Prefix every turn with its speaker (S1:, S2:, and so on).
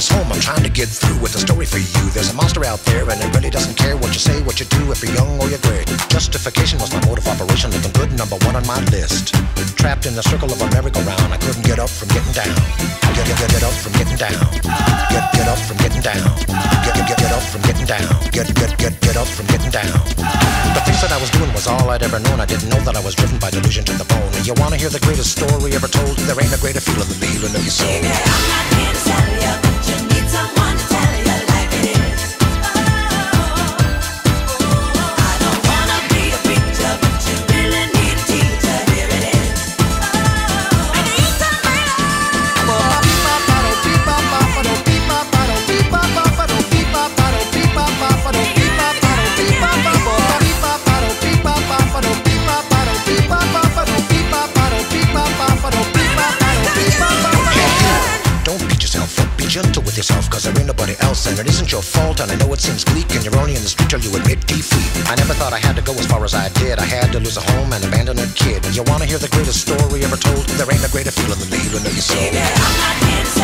S1: anybody's home, I'm trying to get through with a story for you. There's a monster out there, and it really doesn't care what you say, what you do, if you're young or you're gray. Justification was my mode of operation, looking good, number one on my list. Trapped in the circle of a merry-go-round, I couldn't get up from getting down. Get, get, get, get up from getting down. Get, get up from getting down. Get, get, get, get up from getting down. Get, get, get, get up from getting down. The things that I was doing was all I'd ever known. I didn't know that I was driven by delusion to the bone. You wanna hear the greatest story ever told? There ain't a greater feeling than the healing of your soul. Imagine gentle with yourself, cause there ain't nobody else, and it isn't your fault, and I know it seems bleak, and you're only in the street till you admit defeat. I never thought I had to go as far as I did. I had to lose a home and abandon a kid. You wanna hear the greatest story ever told? There ain't a greater feeling than the healing of your soul.
S2: I'm